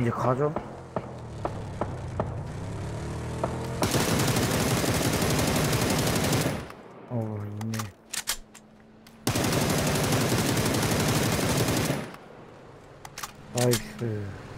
이제 가죠? 어, 있네. 나이스.